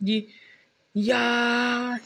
你呀